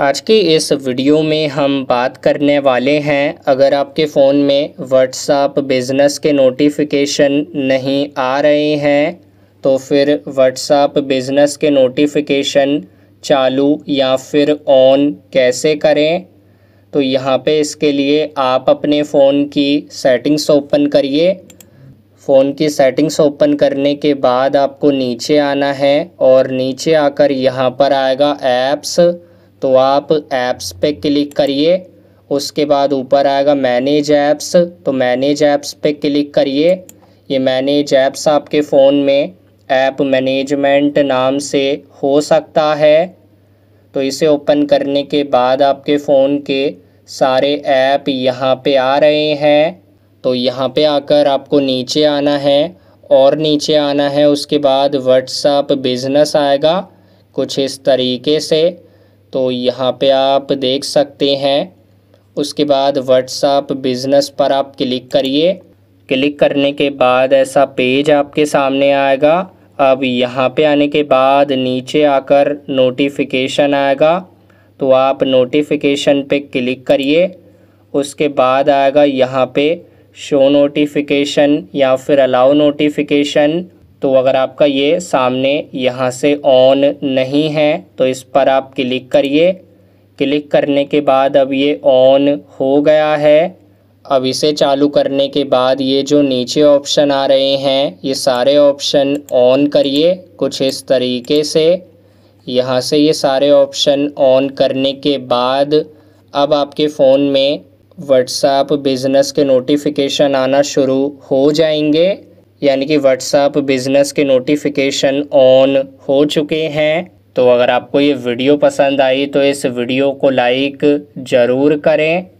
आज की इस वीडियो में हम बात करने वाले हैं, अगर आपके फ़ोन में व्हाट्सएप बिज़नेस के नोटिफिकेशन नहीं आ रहे हैं तो फिर व्हाट्सएप बिज़नेस के नोटिफिकेशन चालू या फिर ऑन कैसे करें? तो यहाँ पे इसके लिए आप अपने फ़ोन की सेटिंग्स ओपन करिए। फ़ोन की सेटिंग्स ओपन करने के बाद आपको नीचे आना है और नीचे आकर यहाँ पर आएगा ऐप्स तो आप ऐप्स पे क्लिक करिए, उसके बाद ऊपर आएगा मैनेज ऐप्स तो मैनेज ऐप्स पे क्लिक करिए। ये मैनेज ऐप्स आपके फ़ोन में ऐप मैनेजमेंट नाम से हो सकता है। तो इसे ओपन करने के बाद आपके फ़ोन के सारे ऐप यहाँ पे आ रहे हैं। तो यहाँ पे आकर आपको नीचे आना है और नीचे आना है, उसके बाद व्हाट्सअप बिज़नेस आएगा। कुछ इस तरीके से तो यहाँ पे आप देख सकते हैं। उसके बाद व्हाट्सअप बिज़नेस पर आप क्लिक करिए। क्लिक करने के बाद ऐसा पेज आपके सामने आएगा। अब यहाँ पे आने के बाद नीचे आकर नोटिफिकेशन आएगा। तो आप नोटिफिकेशन पे क्लिक करिए। उसके बाद आएगा यहाँ पे शो नोटिफिकेशन या फिर अलाउ नोटिफिकेशन तो अगर आपका ये सामने यहाँ से ऑन नहीं है तो इस पर आप क्लिक करिए। क्लिक करने के बाद अब ये ऑन हो गया है। अब इसे चालू करने के बाद ये जो नीचे ऑप्शन आ रहे हैं, ये सारे ऑप्शन ऑन करिए कुछ इस तरीके से। यहाँ से ये सारे ऑप्शन ऑन करने के बाद अब आपके फ़ोन में व्हाट्सएप बिज़नेस के नोटिफिकेशन आना शुरू हो जाएँगे। यानी कि व्हाट्सअप बिज़नेस के नोटिफिकेशन ऑन हो चुके हैं। तो अगर आपको ये वीडियो पसंद आई तो इस वीडियो को लाइक ज़रूर करें।